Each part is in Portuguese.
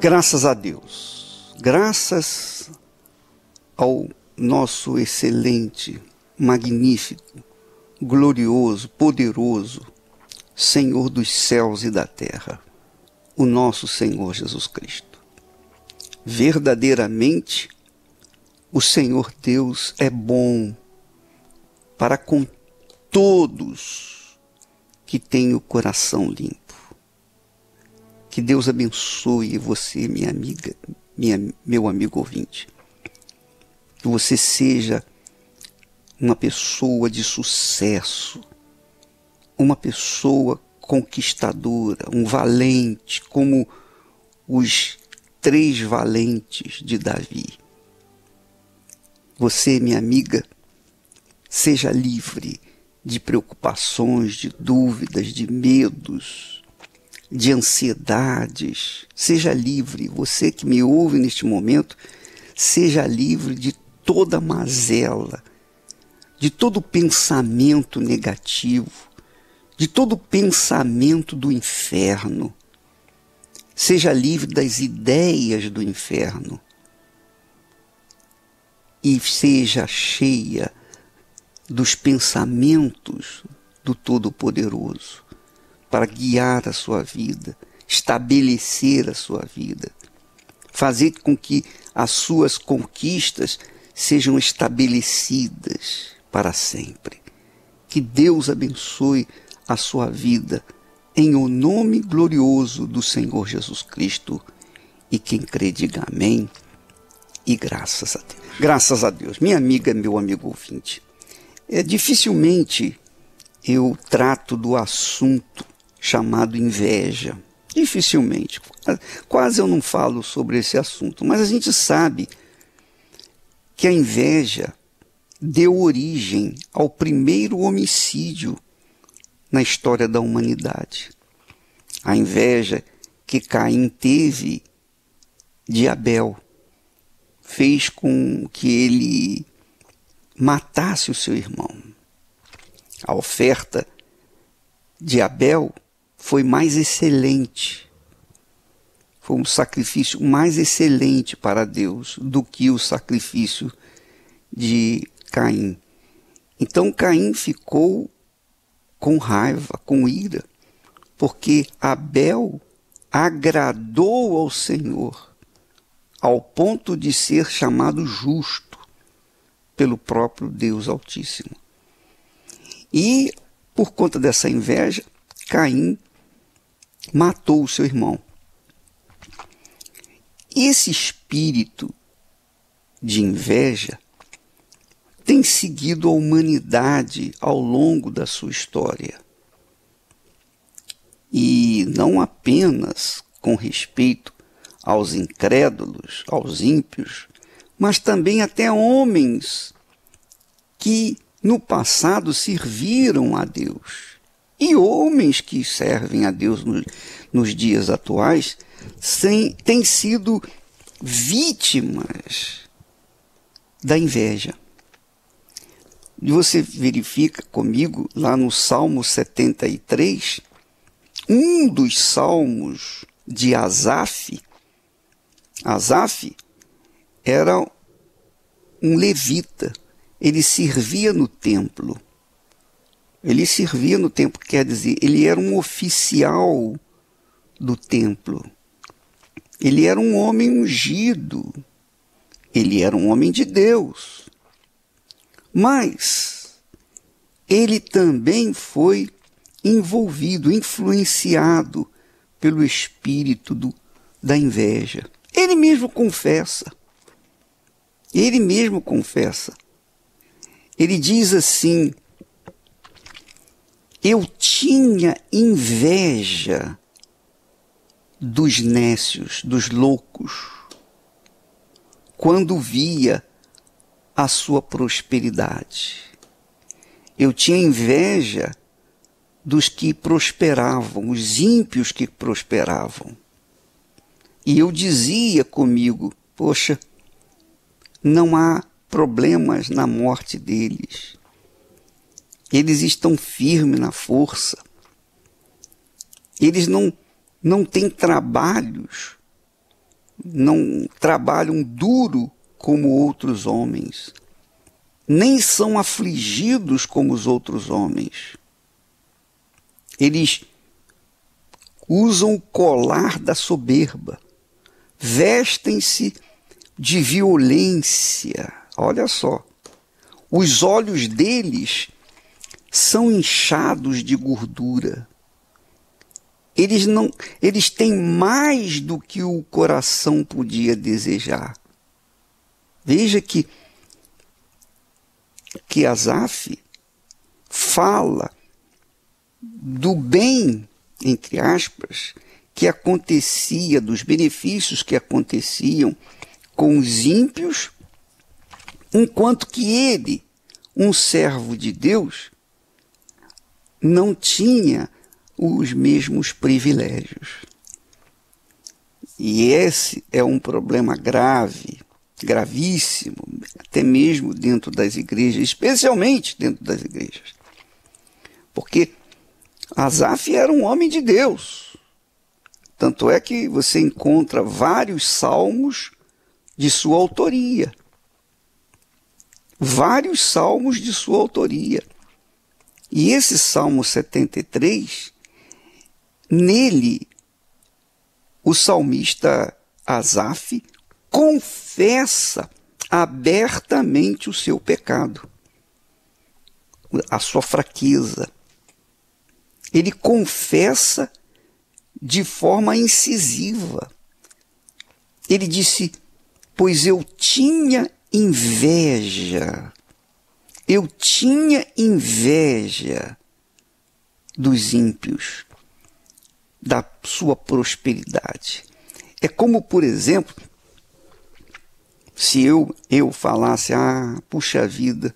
Graças a Deus, graças ao nosso excelente, magnífico, glorioso, poderoso Senhor dos céus e da terra, o nosso Senhor Jesus Cristo. Verdadeiramente, o Senhor Deus é bom para com todos que têm o coração limpo. Que Deus abençoe você, minha amiga, minha, meu amigo ouvinte. Que você seja uma pessoa de sucesso, uma pessoa conquistadora, um valente, como os três valentes de Davi. Você, minha amiga, seja livre de preocupações, de dúvidas, de medos de ansiedades. Seja livre, você que me ouve neste momento, seja livre de toda mazela, de todo pensamento negativo, de todo pensamento do inferno. Seja livre das ideias do inferno e seja cheia dos pensamentos do Todo-Poderoso para guiar a sua vida, estabelecer a sua vida, fazer com que as suas conquistas sejam estabelecidas para sempre. Que Deus abençoe a sua vida em o nome glorioso do Senhor Jesus Cristo. E quem crê, diga amém e graças a Deus. Graças a Deus. Minha amiga, meu amigo ouvinte, é dificilmente eu trato do assunto chamado inveja. Dificilmente, quase eu não falo sobre esse assunto, mas a gente sabe que a inveja deu origem ao primeiro homicídio na história da humanidade. A inveja que Caim teve de Abel fez com que ele matasse o seu irmão. A oferta de Abel foi mais excelente. Foi um sacrifício mais excelente para Deus do que o sacrifício de Caim. Então Caim ficou com raiva, com ira, porque Abel agradou ao Senhor ao ponto de ser chamado justo pelo próprio Deus Altíssimo. E por conta dessa inveja, Caim matou o seu irmão. Esse espírito de inveja tem seguido a humanidade ao longo da sua história. E não apenas com respeito aos incrédulos, aos ímpios, mas também até homens que no passado serviram a Deus e homens que servem a Deus no, nos dias atuais sem, têm sido vítimas da inveja. E você verifica comigo lá no Salmo 73, um dos salmos de Asaf. Asaf era um levita, ele servia no templo. Ele servia no templo, quer dizer, ele era um oficial do templo. Ele era um homem ungido. Ele era um homem de Deus. Mas ele também foi envolvido, influenciado pelo espírito do, da inveja. Ele mesmo confessa. Ele mesmo confessa. Ele diz assim: eu tinha inveja dos nécios, dos loucos, quando via a sua prosperidade. Eu tinha inveja dos que prosperavam, os ímpios que prosperavam. E eu dizia comigo: Poxa, não há problemas na morte deles. Eles estão firmes na força. Eles não, não têm trabalhos não trabalham duro como outros homens, nem são afligidos como os outros homens. Eles usam o colar da soberba, vestem-se de violência. Olha só, os olhos deles são inchados de gordura. Eles não, eles têm mais do que o coração podia desejar. Veja que que Asaf fala do bem, entre aspas, que acontecia, dos benefícios que aconteciam com os ímpios, enquanto que ele, um servo de Deus, não tinha os mesmos privilégios. E esse é um problema grave, gravíssimo, até mesmo dentro das igrejas, especialmente dentro das igrejas. Porque Asaf era um homem de Deus. Tanto é que você encontra vários salmos de sua autoria. Vários salmos de sua autoria. E esse Salmo 73, nele, o salmista Asaf confessa abertamente o seu pecado, a sua fraqueza. Ele confessa de forma incisiva. Ele disse: Pois eu tinha inveja eu tinha inveja dos ímpios, da sua prosperidade. É como, por exemplo, se eu, eu falasse, ah, puxa vida,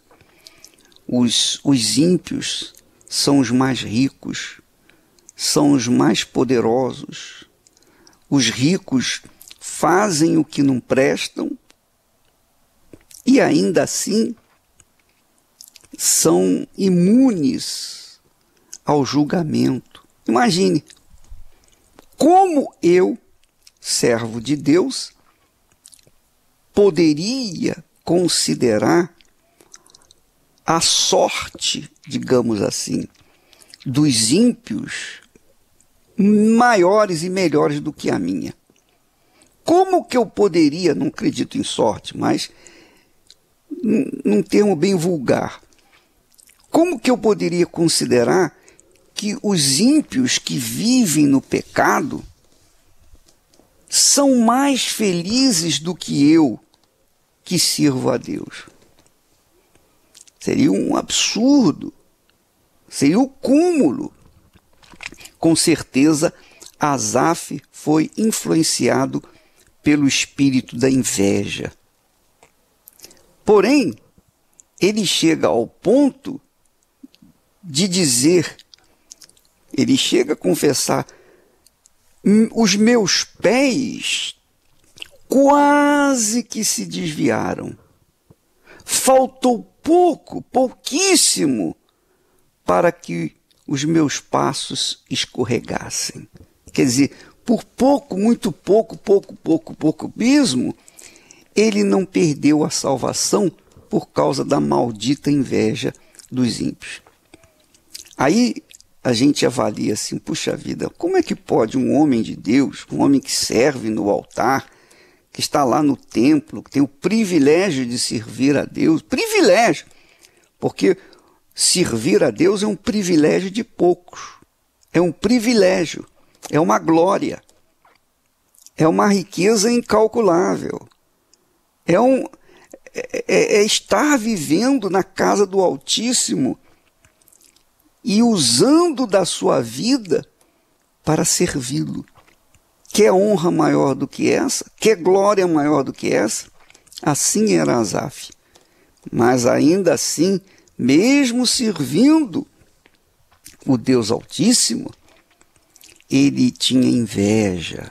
os, os ímpios são os mais ricos, são os mais poderosos. Os ricos fazem o que não prestam e ainda assim são imunes ao julgamento. Imagine como eu, servo de Deus, poderia considerar a sorte, digamos assim, dos ímpios maiores e melhores do que a minha. Como que eu poderia, não acredito em sorte, mas num termo bem vulgar, como que eu poderia considerar que os ímpios que vivem no pecado são mais felizes do que eu que sirvo a Deus? Seria um absurdo, seria o cúmulo. Com certeza, Asaf foi influenciado pelo espírito da inveja. Porém, ele chega ao ponto de dizer, ele chega a confessar: hum, os meus pés quase que se desviaram. Faltou pouco, pouquíssimo, para que os meus passos escorregassem. Quer dizer, por pouco, muito pouco, pouco, pouco, pouco mesmo, ele não perdeu a salvação por causa da maldita inveja dos ímpios. Aí a gente avalia assim, puxa vida, como é que pode um homem de Deus, um homem que serve no altar, que está lá no templo, que tem o privilégio de servir a Deus, privilégio, porque servir a Deus é um privilégio de poucos, é um privilégio, é uma glória, é uma riqueza incalculável, é um é, é, é estar vivendo na casa do Altíssimo e usando da sua vida para servi-lo. Quer honra maior do que essa? Quer glória maior do que essa? Assim era Asaf. Mas ainda assim, mesmo servindo o Deus Altíssimo, ele tinha inveja,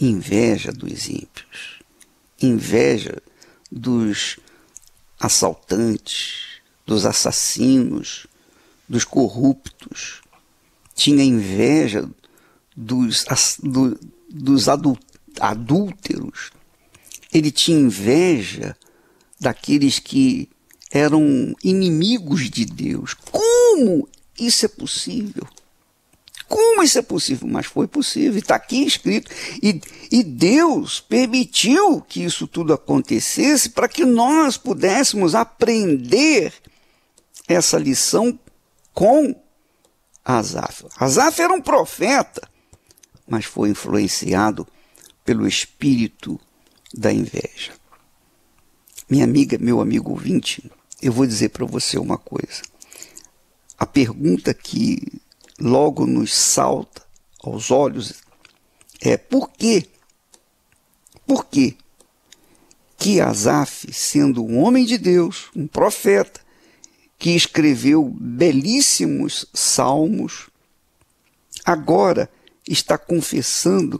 inveja dos ímpios, inveja dos assaltantes, dos assassinos, dos corruptos, tinha inveja dos, do, dos, adul, adúlteros, ele tinha inveja daqueles que eram inimigos de Deus. Como isso é possível? Como isso é possível? Mas foi possível, está aqui escrito. E, e Deus permitiu que isso tudo acontecesse para que nós pudéssemos aprender essa lição com Asaf. Asaf era um profeta, mas foi influenciado pelo espírito da inveja. Minha amiga, meu amigo ouvinte, eu vou dizer para você uma coisa. A pergunta que logo nos salta aos olhos é por quê? Por quê que Asaf, sendo um homem de Deus, um profeta, que escreveu belíssimos salmos, agora está confessando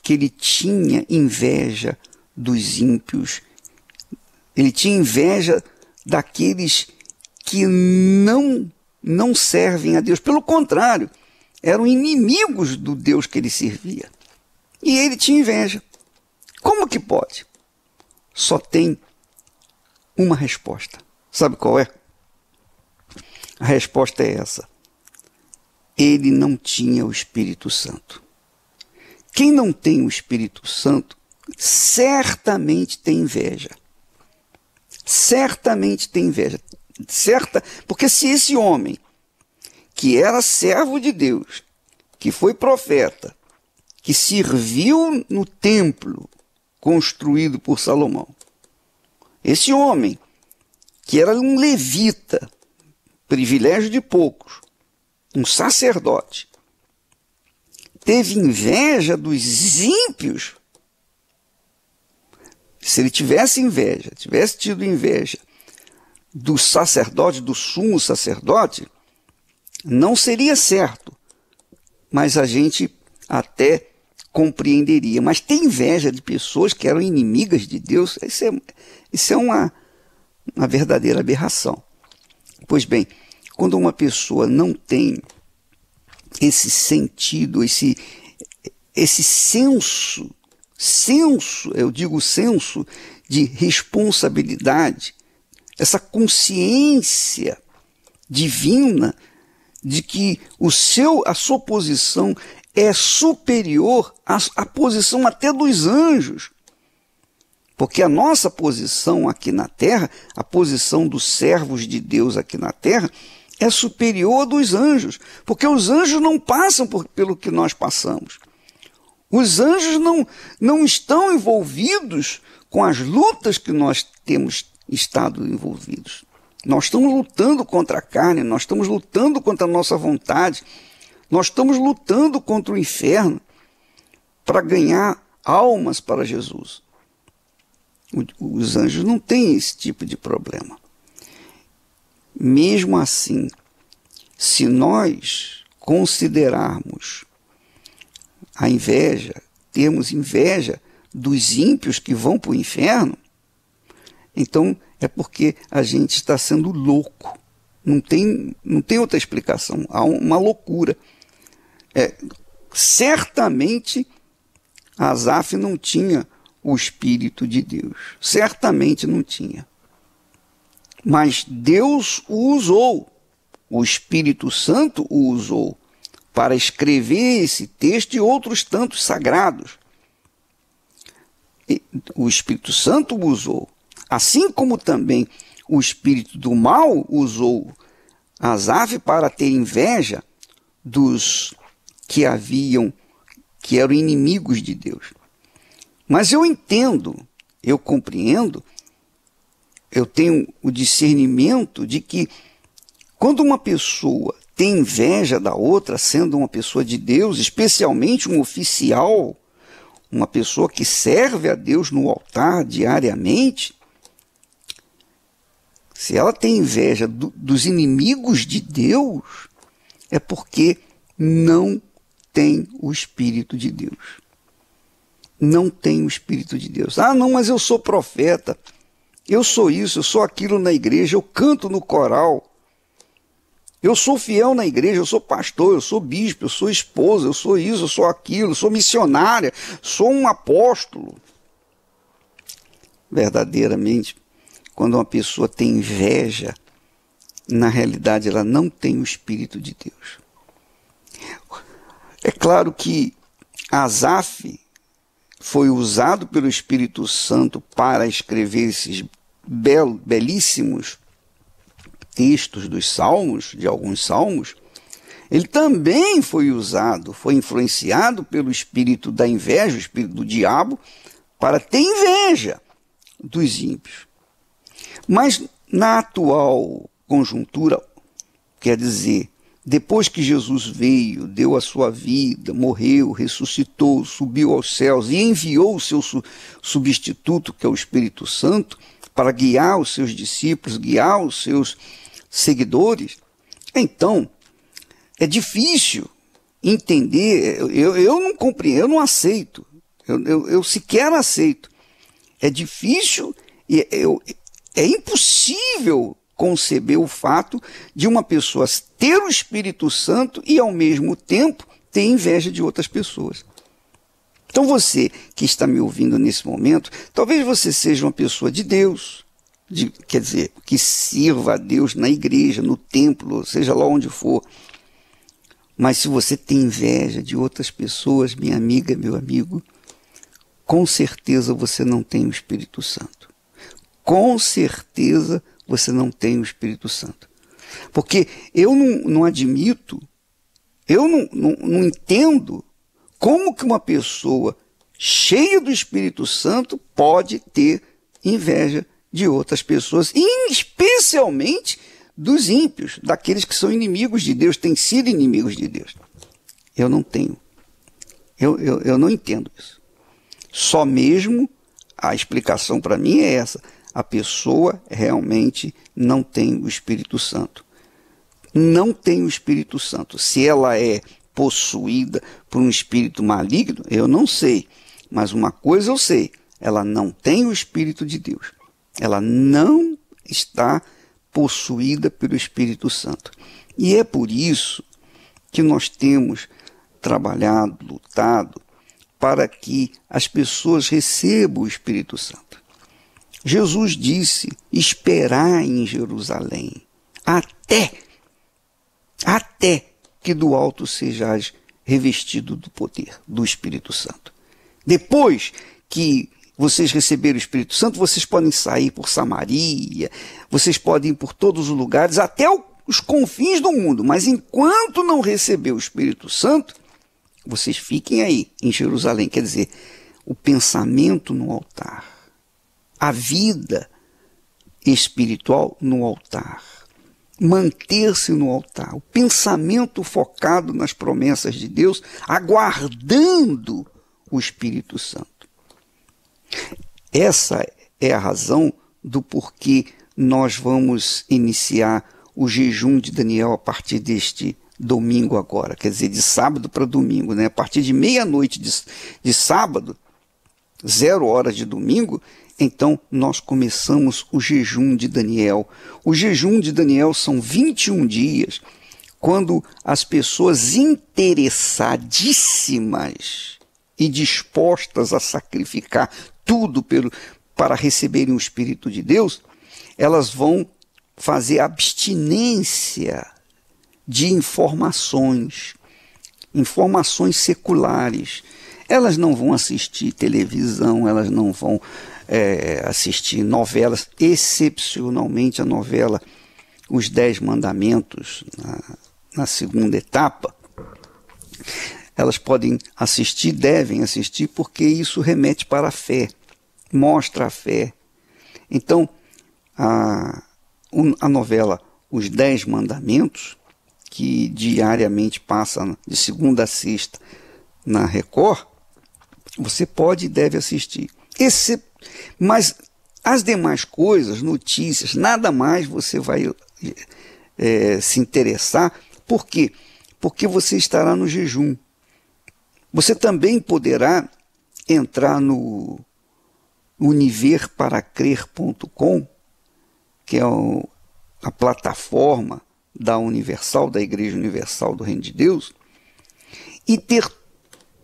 que ele tinha inveja dos ímpios, ele tinha inveja daqueles que não não servem a Deus, pelo contrário, eram inimigos do Deus que ele servia. E ele tinha inveja. Como que pode? Só tem uma resposta. Sabe qual é? A resposta é essa. Ele não tinha o Espírito Santo. Quem não tem o Espírito Santo certamente tem inveja. Certamente tem inveja. Certa, porque se esse homem que era servo de Deus, que foi profeta, que serviu no templo construído por Salomão, esse homem que era um levita, privilégio de poucos, um sacerdote, teve inveja dos ímpios. Se ele tivesse inveja, tivesse tido inveja do sacerdote, do sumo sacerdote, não seria certo. Mas a gente até compreenderia. Mas tem inveja de pessoas que eram inimigas de Deus, isso é, isso é uma, uma verdadeira aberração. Pois bem, quando uma pessoa não tem esse sentido, esse, esse senso, senso, eu digo senso de responsabilidade, essa consciência divina de que o seu, a sua posição é superior à, à posição até dos anjos. Porque a nossa posição aqui na terra, a posição dos servos de Deus aqui na terra, é superior dos anjos. Porque os anjos não passam por, pelo que nós passamos. Os anjos não, não estão envolvidos com as lutas que nós temos estado envolvidos. Nós estamos lutando contra a carne, nós estamos lutando contra a nossa vontade, nós estamos lutando contra o inferno para ganhar almas para Jesus. Os anjos não têm esse tipo de problema. Mesmo assim, se nós considerarmos a inveja, termos inveja dos ímpios que vão para o inferno, então é porque a gente está sendo louco. Não tem, não tem outra explicação. Há uma loucura. É, certamente Asaf não tinha o Espírito de Deus. Certamente não tinha. Mas Deus o usou. O Espírito Santo o usou para escrever esse texto e outros tantos sagrados. O Espírito Santo o usou. Assim como também o espírito do mal usou Asaf para ter inveja dos que haviam, que eram inimigos de Deus. Mas eu entendo, eu compreendo, eu tenho o discernimento de que quando uma pessoa tem inveja da outra, sendo uma pessoa de Deus, especialmente um oficial, uma pessoa que serve a Deus no altar diariamente, se ela tem inveja do, dos inimigos de Deus, é porque não tem o Espírito de Deus. Não tem o Espírito de Deus. Ah, não, mas eu sou profeta. Eu sou isso, eu sou aquilo na igreja, eu canto no coral. Eu sou fiel na igreja, eu sou pastor, eu sou bispo, eu sou esposa, eu sou isso, eu sou aquilo, eu sou missionária, sou um apóstolo. Verdadeiramente, quando uma pessoa tem inveja, na realidade ela não tem o Espírito de Deus. É claro que Asaf foi usado pelo Espírito Santo para escrever esses bel, belíssimos textos dos salmos, de alguns salmos, ele também foi usado, foi influenciado pelo espírito da inveja, o espírito do diabo, para ter inveja dos ímpios. Mas na atual conjuntura, quer dizer, depois que Jesus veio, deu a sua vida, morreu, ressuscitou, subiu aos céus e enviou o seu substituto, que é o Espírito Santo, para guiar os seus discípulos, guiar os seus seguidores, então é difícil entender. Eu, eu não compreendo, eu não aceito. Eu, eu, eu sequer aceito. É difícil e eu, é impossível conceber o fato de uma pessoa ter o Espírito Santo e, ao mesmo tempo, ter inveja de outras pessoas. Então, você que está me ouvindo nesse momento, talvez você seja uma pessoa de Deus, de, quer dizer, que sirva a Deus na igreja, no templo, seja lá onde for. Mas se você tem inveja de outras pessoas, minha amiga, meu amigo, com certeza você não tem o Espírito Santo. Com certeza você não tem o Espírito Santo. Porque eu não, não admito, eu não, não, não entendo como que uma pessoa cheia do Espírito Santo pode ter inveja de outras pessoas, especialmente dos ímpios, daqueles que são inimigos de Deus, têm sido inimigos de Deus. Eu não tenho. Eu, eu, eu não entendo isso. Só mesmo a explicação para mim é essa. A pessoa realmente não tem o Espírito Santo. Não tem o Espírito Santo. Se ela é possuída por um espírito maligno, eu não sei. Mas uma coisa eu sei: ela não tem o Espírito de Deus. Ela não está possuída pelo Espírito Santo. E é por isso que nós temos trabalhado, lutado, para que as pessoas recebam o Espírito Santo. Jesus disse: esperar em Jerusalém, até, até que do alto sejais revestido do poder do Espírito Santo. Depois que vocês receberam o Espírito Santo, vocês podem sair por Samaria, vocês podem ir por todos os lugares, até os confins do mundo, mas enquanto não receber o Espírito Santo, vocês fiquem aí em Jerusalém. Quer dizer, o pensamento no altar, a vida espiritual no altar, manter-se no altar, o pensamento focado nas promessas de Deus, aguardando o Espírito Santo. Essa é a razão do porquê nós vamos iniciar o jejum de Daniel a partir deste domingo agora, quer dizer, de sábado para domingo, né? A partir de meia-noite de, de sábado, zero horas de domingo, então nós começamos o jejum de Daniel. O jejum de Daniel são 21 dias, quando as pessoas interessadíssimas e dispostas a sacrificar tudo pelo, para receberem o Espírito de Deus, elas vão fazer abstinência de informações, informações seculares. Elas não vão assistir televisão, elas não vão é, assistir novelas, excepcionalmente a novela Os Dez Mandamentos, na, na segunda etapa. Elas podem assistir, devem assistir, porque isso remete para a fé mostra a fé. Então, a, a novela Os Dez Mandamentos, que diariamente passa de segunda a sexta na Record, você pode e deve assistir. Esse, mas as demais coisas, notícias, nada mais você vai é, se interessar. Por quê? Porque você estará no jejum. Você também poderá entrar no univerparacrer.com, que é o, a plataforma da Universal, da Igreja Universal do Reino de Deus, e ter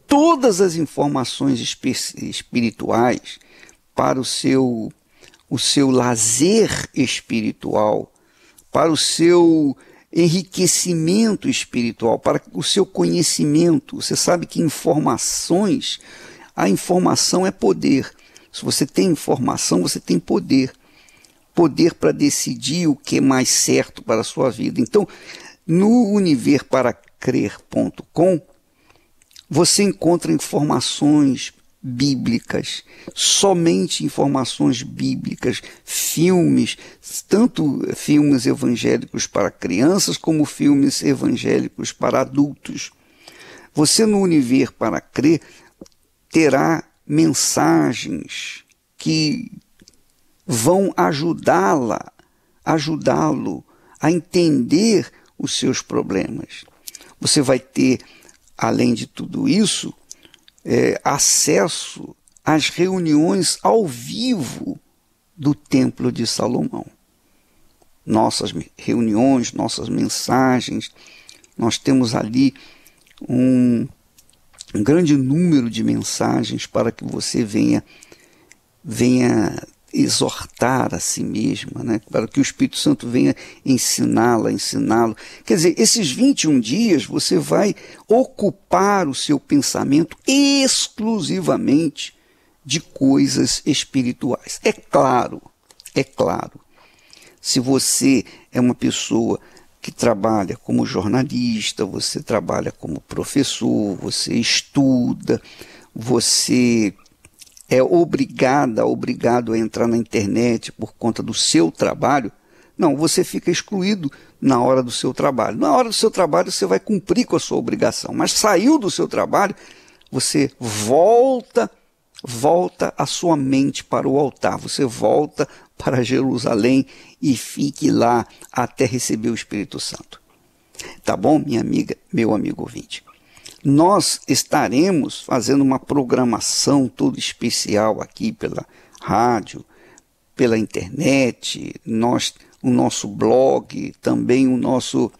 todas as informações espirituais para o seu, o seu lazer espiritual, para o seu enriquecimento espiritual, para o seu conhecimento. Você sabe que informações, a informação é poder. Se você tem informação, você tem poder. Poder para decidir o que é mais certo para a sua vida. Então, no univerparacrer.com, você encontra informações bíblicas, somente informações bíblicas, filmes, tanto filmes evangélicos para crianças como filmes evangélicos para adultos. Você no Univer para Crer terá mensagens que vão ajudá-la, ajudá-lo a entender os seus problemas. Você vai ter, além de tudo isso, é, acesso às reuniões ao vivo do Templo de Salomão. Nossas reuniões, nossas mensagens, nós temos ali um, um grande número de mensagens para que você venha venha exortar a si mesma, né? para que o Espírito Santo venha ensiná-la, ensiná-lo. Quer dizer, esses 21 dias você vai ocupar o seu pensamento exclusivamente de coisas espirituais. É claro, é claro, se você é uma pessoa que trabalha como jornalista, você trabalha como professor, você estuda, você é obrigada, obrigado a entrar na internet por conta do seu trabalho, não, você fica excluído na hora do seu trabalho. Na hora do seu trabalho você vai cumprir com a sua obrigação, mas saiu do seu trabalho, você volta, volta a sua mente para o altar, você volta para Jerusalém e fique lá até receber o Espírito Santo. Tá bom, minha amiga, meu amigo ouvinte? Nós estaremos fazendo uma programação toda especial aqui pela rádio, pela internet, nós, o nosso blog, também o nosso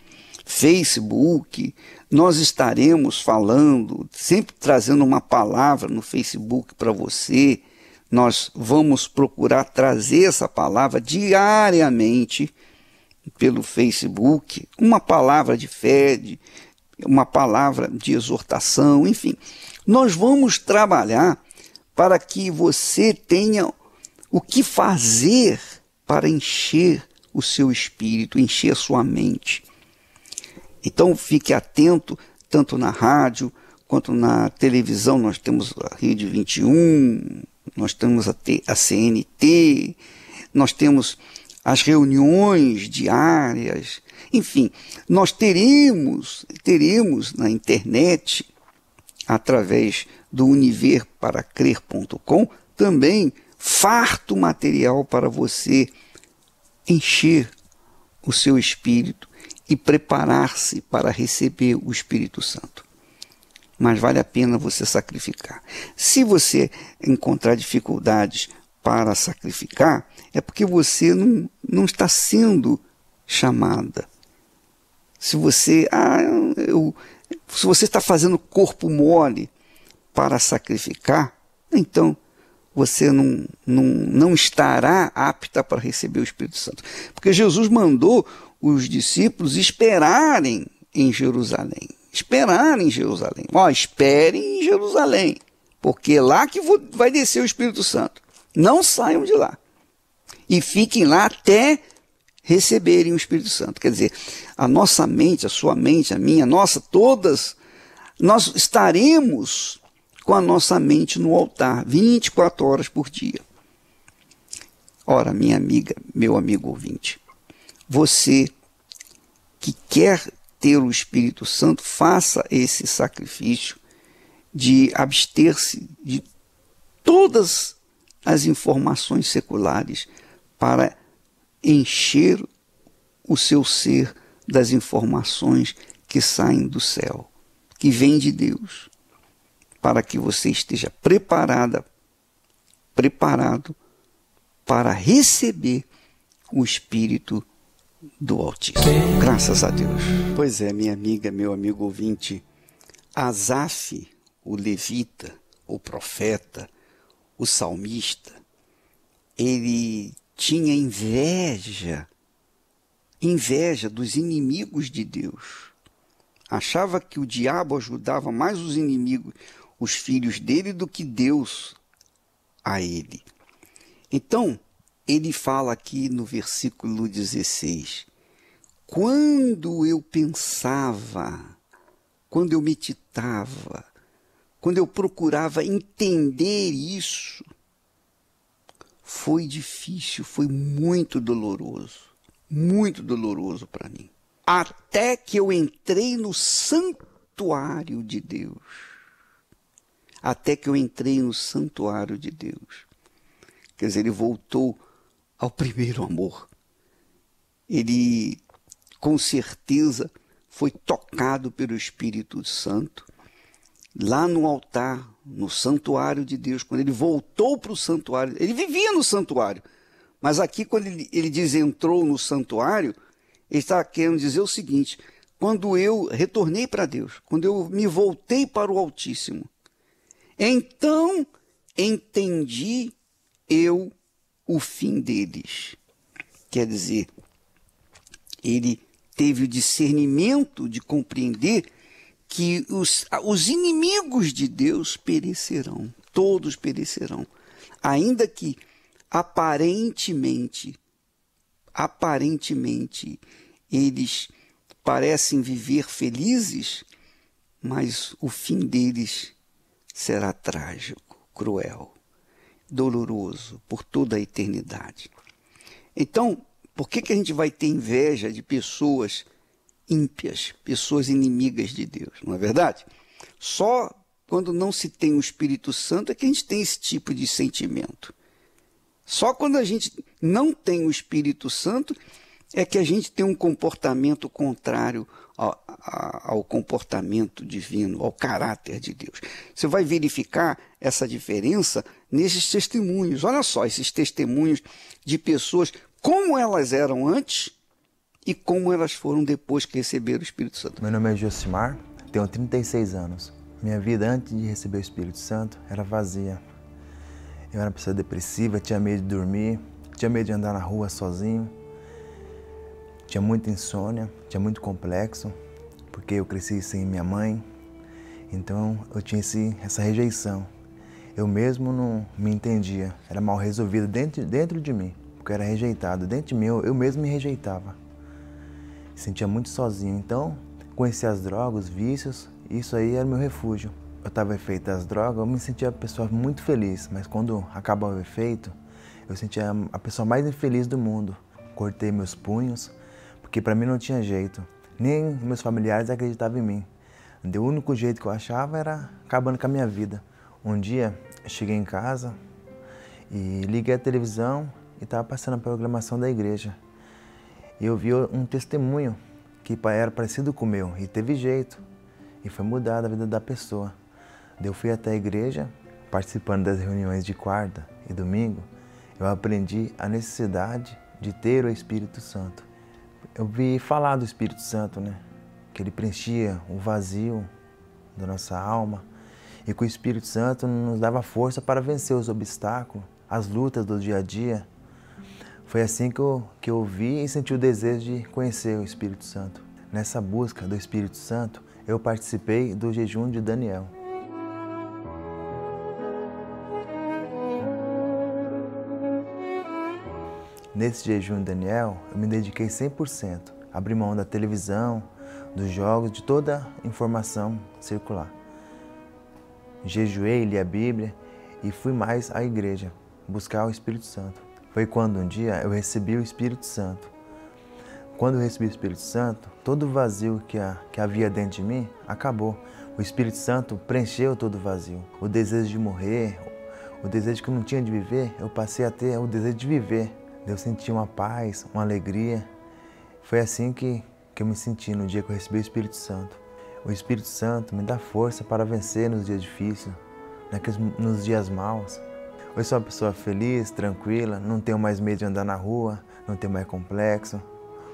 Facebook. Nós estaremos falando, sempre trazendo uma palavra no Facebook para você. Nós vamos procurar trazer essa palavra diariamente pelo Facebook, uma palavra de fé, de, uma palavra de exortação, enfim. Nós vamos trabalhar para que você tenha o que fazer para encher o seu espírito, encher a sua mente. Então fique atento, tanto na rádio quanto na televisão. Nós temos a Rede 21, nós temos a, T, a CNT, nós temos as reuniões diárias, enfim, nós teremos, teremos na internet, através do univerparacrer.com, também farto material para você encher o seu espírito e preparar-se para receber o Espírito Santo. Mas vale a pena você sacrificar. Se você encontrar dificuldades para sacrificar, é porque você não, não está sendo chamada. Se você, ah, eu, se você está fazendo corpo mole para sacrificar, então você não, não, não estará apta para receber o Espírito Santo. Porque Jesus mandou os discípulos esperarem em Jerusalém. Esperarem em Jerusalém. Ó, esperem em Jerusalém, porque é lá que vai descer o Espírito Santo. Não saiam de lá. E fiquem lá até receberem o Espírito Santo. Quer dizer, a nossa mente, a sua mente, a minha, a nossa, todas, nós estaremos com a nossa mente no altar 24 horas por dia. Ora, minha amiga, meu amigo ouvinte, você que quer ter o Espírito Santo, faça esse sacrifício de abster-se de todas as informações seculares para encher o seu ser das informações que saem do céu, que vêm de Deus, para que você esteja preparada, preparado para receber o Espírito do Altíssimo. Graças a Deus. Pois é, minha amiga, meu amigo ouvinte, Asaf, o levita, o profeta, o salmista, ele tinha inveja, inveja dos inimigos de Deus. Achava que o diabo ajudava mais os inimigos, os filhos dele, do que Deus a ele. Então, ele fala aqui no versículo 16: Quando eu pensava, quando eu meditava, quando eu procurava entender isso, foi difícil, foi muito doloroso, muito doloroso para mim. Até que eu entrei no santuário de Deus. Até que eu entrei no santuário de Deus. Quer dizer, ele voltou ao primeiro amor. Ele, com certeza, foi tocado pelo Espírito Santo lá no altar, no santuário de Deus. Quando ele voltou para o santuário, ele vivia no santuário, mas aqui, quando ele, ele diz entrou no santuário, ele está querendo dizer o seguinte: quando eu retornei para Deus, quando eu me voltei para o Altíssimo, então entendi eu o fim deles. Quer dizer, ele teve o discernimento de compreender que os, os inimigos de Deus perecerão, todos perecerão, ainda que aparentemente, aparentemente eles parecem viver felizes, mas o fim deles será trágico, cruel doloroso por toda a eternidade. Então, por que, que a gente vai ter inveja de pessoas ímpias, pessoas inimigas de Deus? Não é verdade? Só quando não se tem o Espírito Santo é que a gente tem esse tipo de sentimento. Só quando a gente não tem o Espírito Santo é que a gente tem um comportamento contrário ao, ao, comportamento divino, ao caráter de Deus. Você vai verificar essa diferença nesses testemunhos. Olha só, esses testemunhos de pessoas, como elas eram antes e como elas foram depois que receberam o Espírito Santo. Meu nome é Josimar, tenho 36 anos. Minha vida antes de receber o Espírito Santo era vazia. Eu era uma pessoa depressiva, tinha medo de dormir, tinha medo de andar na rua sozinho tinha muita insônia, tinha muito complexo, porque eu cresci sem minha mãe, então eu tinha esse, essa rejeição. Eu mesmo não me entendia, era mal resolvido dentro, dentro de mim, porque eu era rejeitado. Dentro de mim eu, eu mesmo me rejeitava. Sentia muito sozinho, então conheci as drogas, os vícios, isso aí era meu refúgio. Eu estava efeito das drogas, eu me sentia a pessoa muito feliz, mas quando acabava o efeito, eu sentia a pessoa mais infeliz do mundo. Cortei meus punhos, porque para mim não tinha jeito. Nem meus familiares acreditavam em mim. O único jeito que eu achava era acabando com a minha vida. Um dia, eu cheguei em casa e liguei a televisão e estava passando a programação da igreja. E eu vi um testemunho que era parecido com o meu e teve jeito. E foi mudada a vida da pessoa. Eu fui até a igreja, participando das reuniões de quarta e domingo, eu aprendi a necessidade de ter o Espírito Santo eu vi falar do Espírito Santo, né? Que ele preenchia o vazio da nossa alma e que o Espírito Santo nos dava força para vencer os obstáculos, as lutas do dia a dia. Foi assim que eu, que eu vi e senti o desejo de conhecer o Espírito Santo. Nessa busca do Espírito Santo, eu participei do jejum de Daniel. Nesse jejum Daniel, eu me dediquei 100%, abri mão da televisão, dos jogos, de toda a informação circular. Jejuei, li a Bíblia e fui mais à igreja, buscar o Espírito Santo. Foi quando um dia eu recebi o Espírito Santo. Quando eu recebi o Espírito Santo, todo o vazio que, a, que havia dentro de mim acabou. O Espírito Santo preencheu todo o vazio. O desejo de morrer, o desejo que eu não tinha de viver, eu passei a ter o desejo de viver. Eu senti uma paz, uma alegria. Foi assim que, que eu me senti no dia que eu recebi o Espírito Santo. O Espírito Santo me dá força para vencer nos dias difíceis, naqueles, nos dias maus. Eu sou uma pessoa feliz, tranquila, não tenho mais medo de andar na rua, não tenho mais complexo.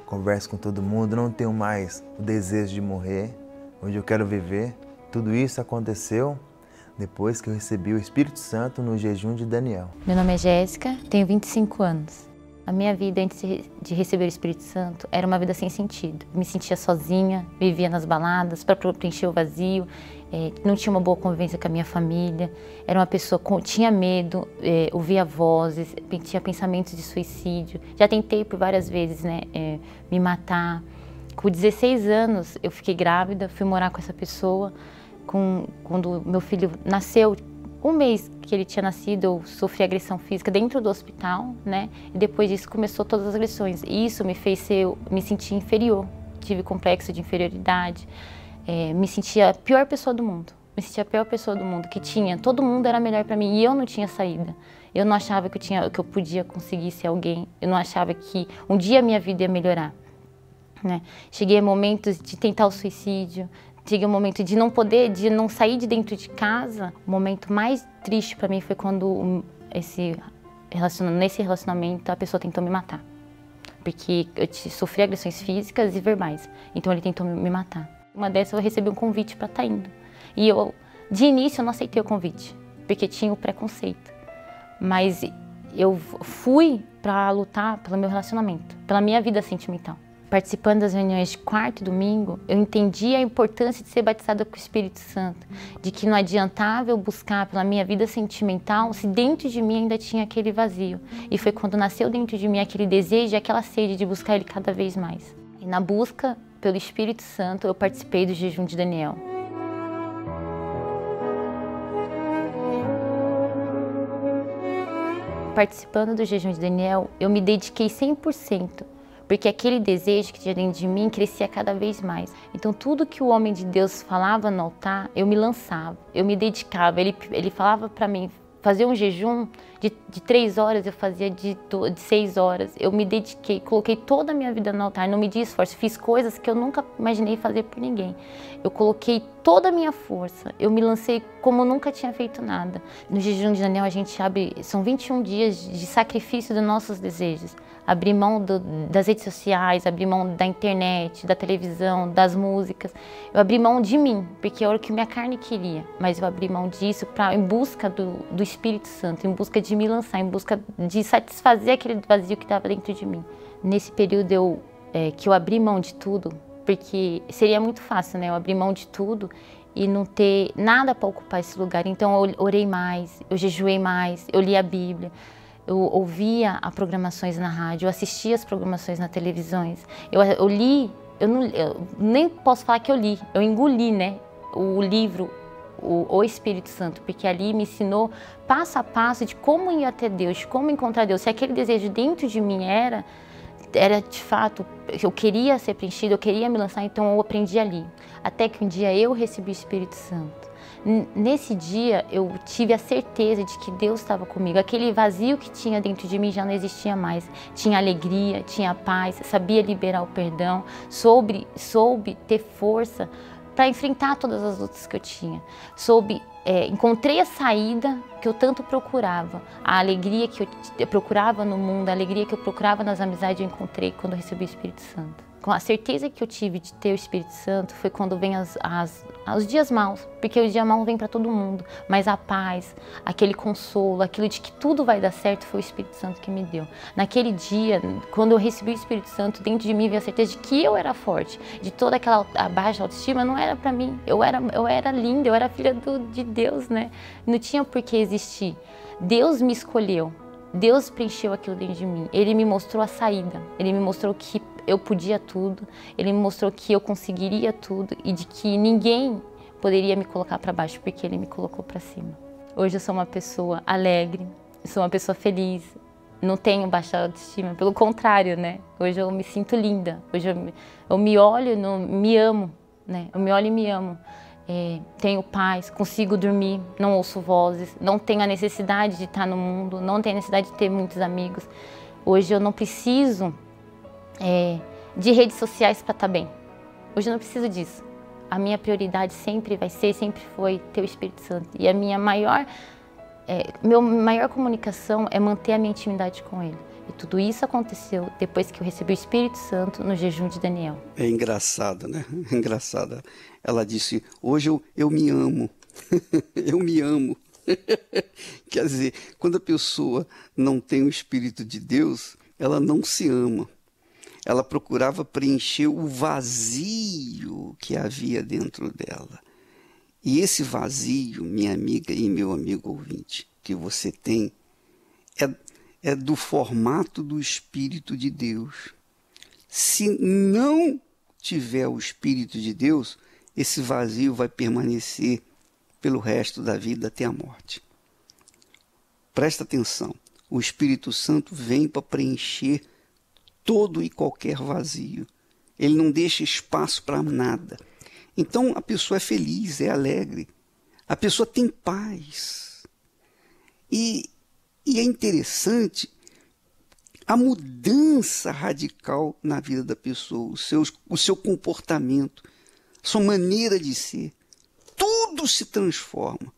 converso com todo mundo, não tenho mais o desejo de morrer, hoje eu quero viver. Tudo isso aconteceu depois que eu recebi o Espírito Santo no jejum de Daniel. Meu nome é Jéssica, tenho 25 anos. A minha vida antes de receber o Espírito Santo era uma vida sem sentido. Me sentia sozinha, vivia nas baladas para preencher o vazio, é, não tinha uma boa convivência com a minha família, era uma pessoa com tinha medo, é, ouvia vozes, tinha pensamentos de suicídio. Já tentei por várias vezes, né, é, me matar. Com 16 anos eu fiquei grávida, fui morar com essa pessoa. Com, quando meu filho nasceu, um mês que ele tinha nascido, eu sofri agressão física dentro do hospital, né? E depois disso começou todas as agressões. E isso me fez ser, me sentir inferior. Tive complexo de inferioridade. É, me sentia a pior pessoa do mundo. Me sentia a pior pessoa do mundo que tinha. Todo mundo era melhor para mim e eu não tinha saída. Eu não achava que eu tinha, que eu podia conseguir ser alguém. Eu não achava que um dia a minha vida ia melhorar. Né? Cheguei a momentos de tentar o suicídio, Cheguei um momento de não poder, de não sair de dentro de casa. O momento mais triste para mim foi quando esse relacionamento, nesse relacionamento a pessoa tentou me matar. Porque eu sofri agressões físicas e verbais. Então ele tentou me matar. Uma dessas eu recebi um convite para estar tá indo. E eu, de início, eu não aceitei o convite, porque tinha o preconceito. Mas eu fui para lutar pelo meu relacionamento, pela minha vida sentimental participando das reuniões de quarto e domingo, eu entendi a importância de ser batizada com o Espírito Santo, de que não adiantava eu buscar pela minha vida sentimental se dentro de mim ainda tinha aquele vazio. E foi quando nasceu dentro de mim aquele desejo e aquela sede de buscar ele cada vez mais. E na busca pelo Espírito Santo, eu participei do jejum de Daniel. Participando do jejum de Daniel, eu me dediquei 100% porque aquele desejo que tinha dentro de mim crescia cada vez mais. Então tudo que o homem de Deus falava no altar, eu me lançava, eu me dedicava. Ele, ele falava para mim fazer um jejum de, de, três horas, eu fazia de, de seis horas. Eu me dediquei, coloquei toda a minha vida no altar, não me di esforço, fiz coisas que eu nunca imaginei fazer por ninguém. Eu coloquei toda a minha força, eu me lancei como nunca tinha feito nada. No jejum de Daniel a gente abre, são 21 dias de sacrifício dos nossos desejos abrir mão do, das redes sociais, abrir mão da internet, da televisão, das músicas. Eu abri mão de mim, porque era o que minha carne queria, mas eu abri mão disso pra, em busca do, do Espírito Santo, em busca de me lançar, em busca de satisfazer aquele vazio que estava dentro de mim. Nesse período eu, é, que eu abri mão de tudo, porque seria muito fácil, né? Eu abrir mão de tudo e não ter nada para ocupar esse lugar. Então eu orei mais, eu jejuei mais, eu li a Bíblia eu ouvia as programações na rádio, eu assistia as programações na televisões, eu, eu li, eu, não, eu nem posso falar que eu li, eu engoli, né, o livro o, o, Espírito Santo, porque ali me ensinou passo a passo de como ir até Deus, de como encontrar Deus. Se aquele desejo dentro de mim era, era de fato, eu queria ser preenchido, eu queria me lançar, então eu aprendi ali. Até que um dia eu recebi o Espírito Santo. Nesse dia eu tive a certeza de que Deus estava comigo. Aquele vazio que tinha dentro de mim já não existia mais. Tinha alegria, tinha paz, sabia liberar o perdão, soube, soube ter força para enfrentar todas as lutas que eu tinha. Soube, é, encontrei a saída que eu tanto procurava. A alegria que eu procurava no mundo, a alegria que eu procurava nas amizades, eu encontrei quando eu recebi o Espírito Santo com a certeza que eu tive de ter o Espírito Santo foi quando vem as, as, os dias maus, porque os dias maus vêm para todo mundo, mas a paz, aquele consolo, aquilo de que tudo vai dar certo foi o Espírito Santo que me deu. Naquele dia, quando eu recebi o Espírito Santo, dentro de mim veio a certeza de que eu era forte, de toda aquela baixa autoestima não era para mim. Eu era, eu era linda, eu era filha do, de Deus, né? Não tinha por que existir. Deus me escolheu. Deus preencheu aquilo dentro de mim. Ele me mostrou a saída. Ele me mostrou que eu podia tudo, ele me mostrou que eu conseguiria tudo e de que ninguém poderia me colocar para baixo porque ele me colocou para cima. Hoje eu sou uma pessoa alegre, sou uma pessoa feliz, não tenho baixa autoestima, pelo contrário, né? Hoje eu me sinto linda, hoje eu me, eu me olho, não, me amo, né? Eu me olho e me amo. É, tenho paz, consigo dormir, não ouço vozes, não tenho a necessidade de estar no mundo, não tenho a necessidade de ter muitos amigos. Hoje eu não preciso é, de redes sociais para estar tá bem. Hoje eu não preciso disso. A minha prioridade sempre vai ser, sempre foi ter o Espírito Santo. E a minha maior, é, meu maior comunicação é manter a minha intimidade com Ele. E tudo isso aconteceu depois que eu recebi o Espírito Santo no jejum de Daniel. É engraçado, né? Engraçada. Ela disse: Hoje eu, eu me amo. eu me amo. Quer dizer, quando a pessoa não tem o Espírito de Deus, ela não se ama. Ela procurava preencher o vazio que havia dentro dela. E esse vazio, minha amiga e meu amigo ouvinte, que você tem, é, é do formato do Espírito de Deus. Se não tiver o Espírito de Deus, esse vazio vai permanecer pelo resto da vida até a morte. Presta atenção, o Espírito Santo vem para preencher todo e qualquer vazio. Ele não deixa espaço para nada. Então a pessoa é feliz, é alegre, a pessoa tem paz. E, e é interessante a mudança radical na vida da pessoa, o seu, o seu comportamento, sua maneira de ser tudo se transforma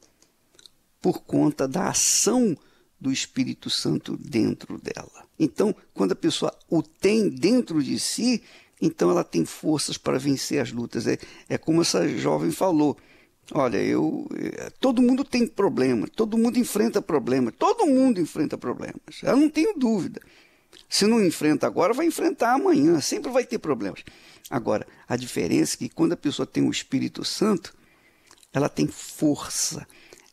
por conta da ação do Espírito Santo dentro dela. Então, quando a pessoa o tem dentro de si, então ela tem forças para vencer as lutas. É, é como essa jovem falou. Olha, eu. É, todo mundo tem problema, todo mundo enfrenta problemas, todo mundo enfrenta problemas. Eu não tenho dúvida. Se não enfrenta agora, vai enfrentar amanhã, sempre vai ter problemas. Agora, a diferença é que quando a pessoa tem o Espírito Santo, ela tem força,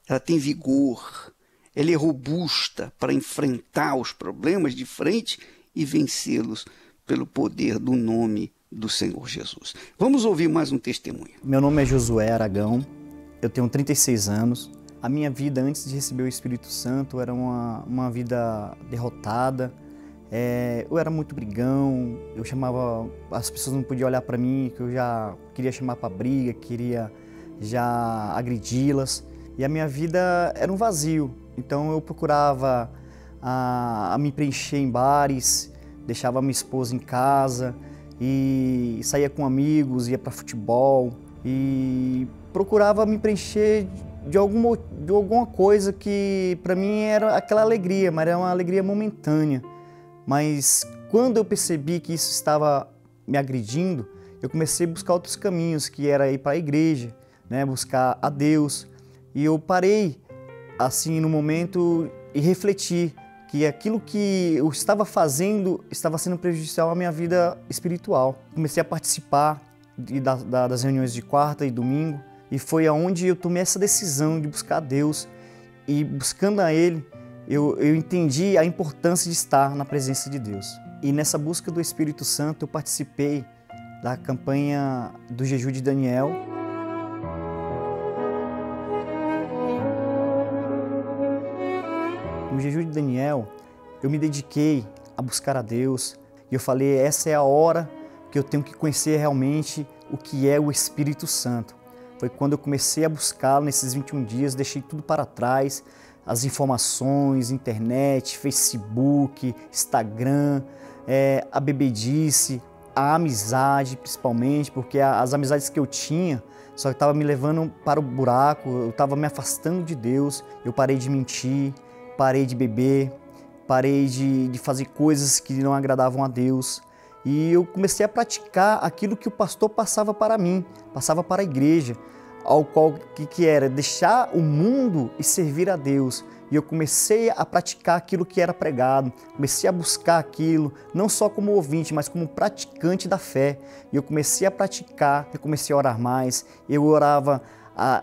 ela tem vigor, ela é robusta para enfrentar os problemas de frente e vencê-los pelo poder do nome do Senhor Jesus. Vamos ouvir mais um testemunho. Meu nome é Josué Aragão, eu tenho 36 anos. A minha vida antes de receber o Espírito Santo era uma, uma vida derrotada. É, eu era muito brigão, eu chamava, as pessoas não podiam olhar para mim, que eu já queria chamar para briga, queria já agredi-las. E a minha vida era um vazio. Então eu procurava a, a me preencher em bares, deixava minha esposa em casa e saía com amigos, ia para futebol e procurava me preencher de alguma, de alguma coisa que para mim era aquela alegria, mas era uma alegria momentânea. Mas quando eu percebi que isso estava me agredindo, eu comecei a buscar outros caminhos, que era ir para a igreja, né, buscar a Deus. E eu parei assim no momento e refleti que aquilo que eu estava fazendo estava sendo prejudicial à minha vida espiritual. Comecei a participar de, da, da, das reuniões de quarta e domingo e foi aonde eu tomei essa decisão de buscar Deus e buscando a Ele eu, eu entendi a importância de estar na presença de Deus. E nessa busca do Espírito Santo eu participei da campanha do jejum de Daniel No jejum de Daniel, eu me dediquei a buscar a Deus e eu falei: essa é a hora que eu tenho que conhecer realmente o que é o Espírito Santo. Foi quando eu comecei a buscá-lo nesses 21 dias, deixei tudo para trás, as informações, internet, Facebook, Instagram, é, a bebedice, a amizade principalmente, porque as amizades que eu tinha só estava me levando para o buraco, eu estava me afastando de Deus, eu parei de mentir, parei de beber, parei de, de fazer coisas que não agradavam a Deus. E eu comecei a praticar aquilo que o pastor passava para mim, passava para a igreja, ao qual que, que era deixar o mundo e servir a Deus. E eu comecei a praticar aquilo que era pregado, comecei a buscar aquilo, não só como ouvinte, mas como praticante da fé. E eu comecei a praticar, eu comecei a orar mais, eu orava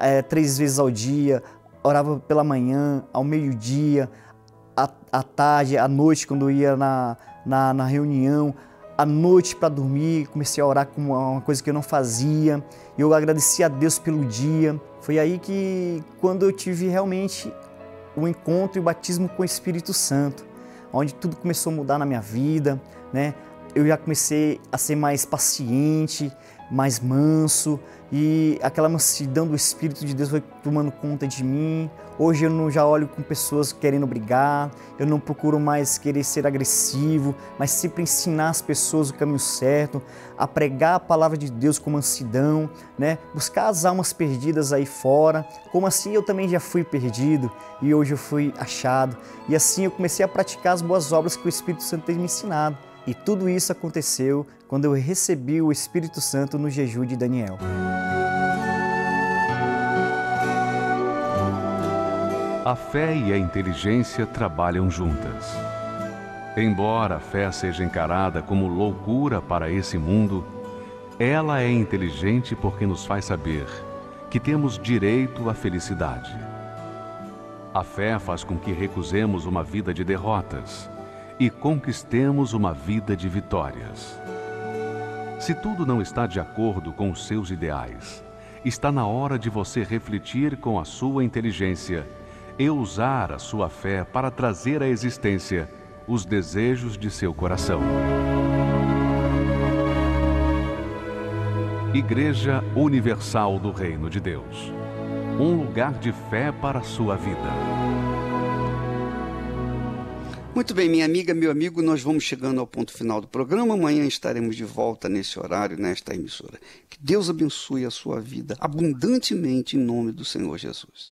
é, três vezes ao dia, orava pela manhã, ao meio-dia, à, à, tarde, à noite, quando ia na, na, na reunião, à noite para dormir, comecei a orar como uma coisa que eu não fazia. Eu agradeci a Deus pelo dia. Foi aí que, quando eu tive realmente o encontro e o batismo com o Espírito Santo, onde tudo começou a mudar na minha vida, né? eu já comecei a ser mais paciente, mais manso e aquela mansidão do Espírito de Deus foi tomando conta de mim. Hoje eu não já olho com pessoas querendo brigar, eu não procuro mais querer ser agressivo, mas sempre ensinar as pessoas o caminho certo, a pregar a palavra de Deus com mansidão, né? buscar as almas perdidas aí fora. Como assim eu também já fui perdido e hoje eu fui achado. E assim eu comecei a praticar as boas obras que o Espírito Santo tem me ensinado. E tudo isso aconteceu quando eu recebi o Espírito Santo no jejum de Daniel. A fé e a inteligência trabalham juntas. Embora a fé seja encarada como loucura para esse mundo, ela é inteligente porque nos faz saber que temos direito à felicidade. A fé faz com que recusemos uma vida de derrotas e conquistemos uma vida de vitórias. Se tudo não está de acordo com os seus ideais, está na hora de você refletir com a sua inteligência e usar a sua fé para trazer à existência os desejos de seu coração. Igreja Universal do Reino de Deus um lugar de fé para a sua vida. Muito bem, minha amiga, meu amigo, nós vamos chegando ao ponto final do programa. Amanhã estaremos de volta nesse horário, nesta emissora. Que Deus abençoe a sua vida abundantemente em nome do Senhor Jesus.